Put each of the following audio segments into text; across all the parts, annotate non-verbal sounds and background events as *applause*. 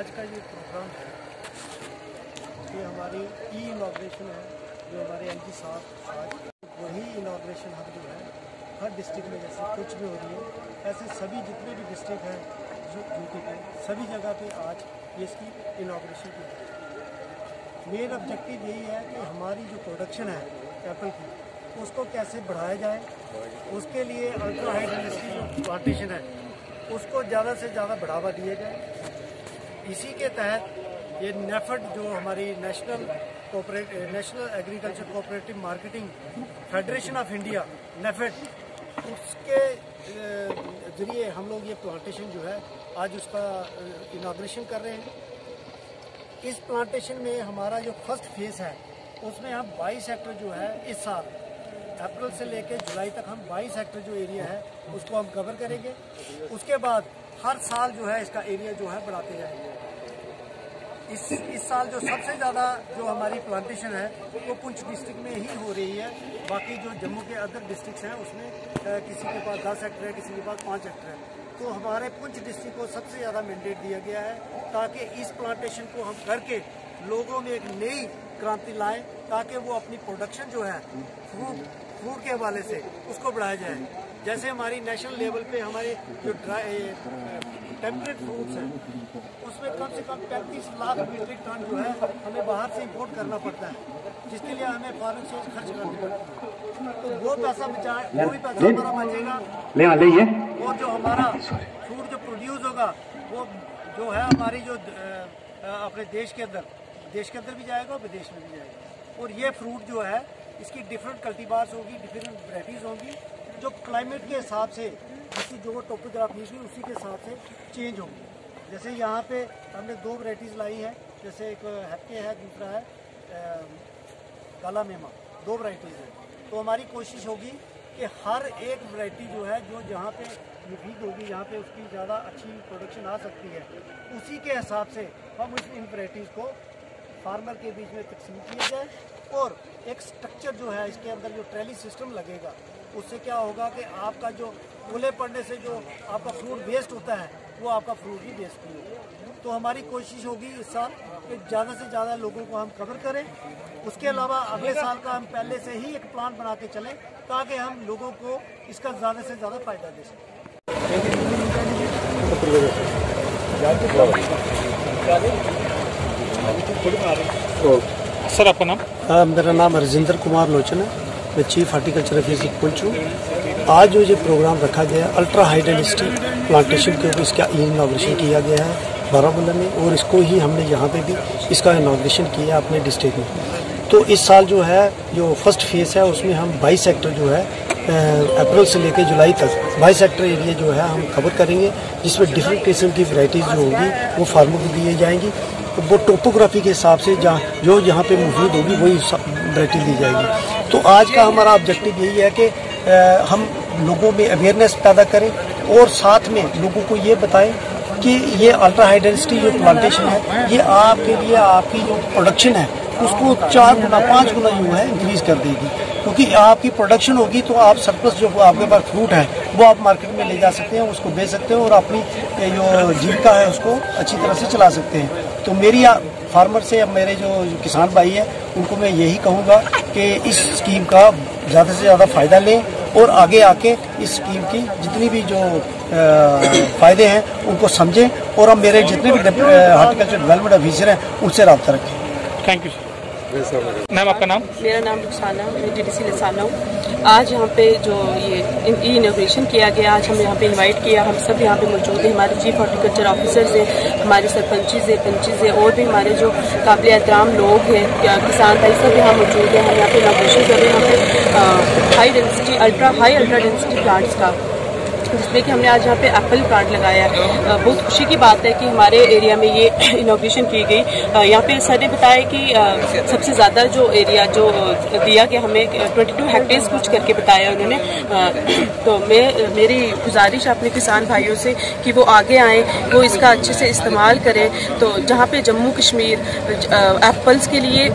आज का ये प्रोग्राम है, ये हमारी ई इनाग्रेशन है, जो हमारे एम जी साहब आज वही इनाग्रेशन हम जो है, हर डिस्ट्रिक्ट में जैसे कुछ भी हो रही है, ऐसे सभी जितने भी डिस्ट्रिक्ट हैं, जो यूपी के सभी जगह पे आज ये इसकी इनाग्रेशन की मेन ऑब्जेक्टिव यही है कि हमारी जो प्रोडक्शन है एप्पल की, उसको कैसे बढ़ाया जाए, उसके लिए अल्ट्रा हाई इंडस्ट्री जो प्लांटेशन है, उसको ज़्यादा से ज़्यादा बढ़ावा दिया जाए इसी के तहत ये नेफड जो हमारी national cooperate, national agriculture cooperative marketing federation of India NAFED उसके ज़रिए हम लोग ये प्लांटेशन जो है, आज उसका इनाग्रेशन कर रहे हैं। इस प्लांटेशन में हमारा जो फ़र्स्ट फ़ेज़ है, उसमें हम 22 हेक्टर जो है, इस साल, अप्रैल से लेकर जुलाई तक हम 22 हेक्टर जो एरिया है, उसको हम कवर करेंगे। उसके बाद हर साल जो है, इसका एरिया जो है, बढ़ाते जाएँगे। इस इस साल जो सबसे ज़्यादा जो हमारी प्लांटेशन है, वो पुंछ डिस्ट्रिक्ट में ही हो रही है। बाकी जो जम्मू के अदर डिस्ट्रिक्ट हैं, उसमें किसी के पास दस हेक्टर है, किसी के पास पाँच हेक्टर है। तो हमारे पुंछ डिस्ट्रिक्ट को सबसे ज़्यादा मैंडेट दिया गया है, ताकि इस प्लांटेशन को हम करके लोगों में एक नई क्रांति लाएँ, ताकि वो अपनी प्रोडक्शन जो है फ्रूट फ्रूट के हवाले से उसको बढ़ाया जाए। जैसे हमारी नेशनल लेवल पे हमारे जो टेम्परेट फ्रूट्स हैं। उसमें कम से कम पैंतीस लाख मीट्रिक टन जो है हमें बाहर से इम्पोर्ट करना पड़ता है जिसके लिए हमें फॉरन सोर्स खर्च करना पड़ता है। तो वो पैसा बचाए वो भी पैसा हमारा बचेगा। और जो हमारा फ्रूट जो प्रोड्यूस होगा वो जो है हमारी जो अपने देश के अंदर देश के अंदर भी जाएगा और विदेश में भी जाएगा। और ये फ्रूट जो है इसकी डिफरेंट कल्टीबार्स होगी डिफरेंट वराइटीज़ होंगी जो क्लाइमेट के हिसाब से जिसकी जो टोपोग्राफी थी उसी के हिसाब से चेंज होंगी। जैसे यहाँ पे हमने दो वराइटीज़ लाई है, जैसे एक हैप्के है, दूसरा है काला मेमा। दो वराइटीज़ हैं। तो हमारी कोशिश होगी कि हर एक वैरायटी जो है, जो जहाँ पे मुफीद होगी, जहाँ पे उसकी ज़्यादा अच्छी प्रोडक्शन आ सकती है, उसी के हिसाब से हम उस इन वराइटीज़ को फार्मर के बीच में तकसीम किया जाए और एक स्ट्रक्चर जो है, इसके अंदर जो ट्रेली सिस्टम लगेगा उससे क्या होगा कि आपका जो ओले पड़ने से जो आपका फ्रूट वेस्ट होता है वो आपका फ्रूट ही वेस्ट नहीं होगा। तो हमारी कोशिश होगी इस साल कि ज़्यादा से ज़्यादा लोगों को हम कवर करें। उसके अलावा अगले साल का हम पहले से ही एक प्लान बना के चलें ताकि हम लोगों को इसका ज़्यादा से ज़्यादा फ़ायदा दे सकें। सर आपका नाम? मेरा नाम हरजिंदर कुमार लोचन है। मैं चीफ हार्टिकल्चर ऑफिसर पहुँच हूँ आज जो ये प्रोग्राम रखा गया है अल्ट्रा हाई डेंसिटी प्लांटेशन के ऊपर इसका इनाग्रेशन किया गया है बारामूला में, और इसको ही हमने यहाँ पे भी इसका इनाग्रेशन किया अपने डिस्ट्रिक्ट में। तो इस साल जो है, जो फ़र्स्ट फ़ेज़ है, उसमें हम 22 सेक्टर जो है अप्रैल से लेकर जुलाई तक 22 सेक्टर एरिया जो है हम कवर करेंगे, जिसमें डिफरेंट किस्म की वैरायटीज़ जो होंगी, वो फार्मर को दिए जाएँगी। वो टोपोग्राफी के हिसाब से जहाँ, जो यहाँ पे मौजूद होगी, वही वरायटी दी जाएगी। तो आज का हमारा ऑब्जेक्टिव यही है कि हम लोगों में अवेयरनेस पैदा करें और साथ में लोगों को ये बताएँ कि ये अल्ट्रा हाई डेंसिटी जो प्लांटेशन है, ये आपके लिए आपकी जो प्रोडक्शन है, उसको चार गुना, पाँच गुना जो है इंक्रीज कर देगी। क्योंकि आपकी प्रोडक्शन होगी तो आप सरप्लस जो आपके पास फ्रूट है, वो आप मार्केट में ले जा सकते हैं, उसको बेच सकते हैं और अपनी जो जीविका है उसको अच्छी तरह से चला सकते हैं। तो मेरी फार्मर से मेरे जो किसान भाई हैं, उनको मैं यही कहूँगा कि इस स्कीम का ज़्यादा से ज़्यादा फ़ायदा लें और आगे आके इस स्कीम की जितनी भी जो फ़ायदे हैं उनको समझें और हम मेरे जितने भी हार्टिकल्चर डेवलपमेंट ऑफिसर हैं उनसे रबता रखें। थैंक यू मैम आपका नाम? मेरा नाम रुखसाना मैं डी डी सी लसाना हूँ। आज यहाँ पे जो ये ई इनोग्रेशन किया गया, आज हम यहाँ पे इनवाइट किया, हम सब यहाँ पे मौजूद हैं। हमारे चीफ हॉर्टिकल्चर ऑफिसर्स हैं, हमारे सरपंचज हैं, पंचज हैं, और भी हमारे जो काबिल एहतराम लोग हैं किसान भाई सब यहाँ मौजूद हैं। हम यहाँ पे इनोग्रेशन कर रहे हैं, यहाँ पे high density ultra high ultra density plants का। जिसमें कि हमने आज यहाँ पे एप्पल प्लांट लगाया है। बहुत खुशी की बात है कि हमारे एरिया में ये *coughs* इनोग्रेशन की गई। यहाँ पे सर ने बताया कि सबसे ज़्यादा जो एरिया जो दिया गया हमें 22 टू हेक्टेयर्स कुछ करके बताया उन्होंने। *coughs* तो मैं, मेरी गुजारिश है अपने किसान भाइयों से कि वो आगे आएँ, वो इसका अच्छे से इस्तेमाल करें। तो जहाँ पे जम्मू कश्मीर एप्पल्स के लिए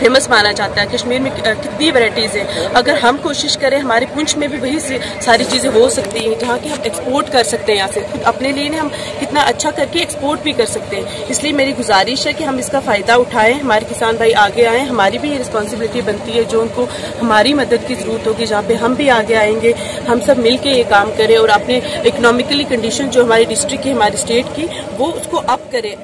फ़ेमस माना जाता है। कश्मीर में कितनी वैरायटीज़ है। अगर हम कोशिश करें, हमारे पुंछ में भी वही सारी चीज़ें हो सकती हैं, जहाँ की हम एक्सपोर्ट कर सकते हैं यहाँ से खुद अपने लिए हम कितना अच्छा करके एक्सपोर्ट भी कर सकते हैं। इसलिए मेरी गुजारिश है कि हम इसका फ़ायदा उठाएँ, हमारे किसान भाई आगे आएँ, हमारी भी ये रिस्पॉन्सिबिलिटी बनती है, जो उनको हमारी मदद की ज़रूरत होगी, जहाँ पे हम भी आगे आएँगे, हम सब मिल ये काम करें और अपने इकोनॉमिकली कंडीशन जो हमारी डिस्ट्रिक्ट की, हमारी स्टेट की, वो उसको अप करें।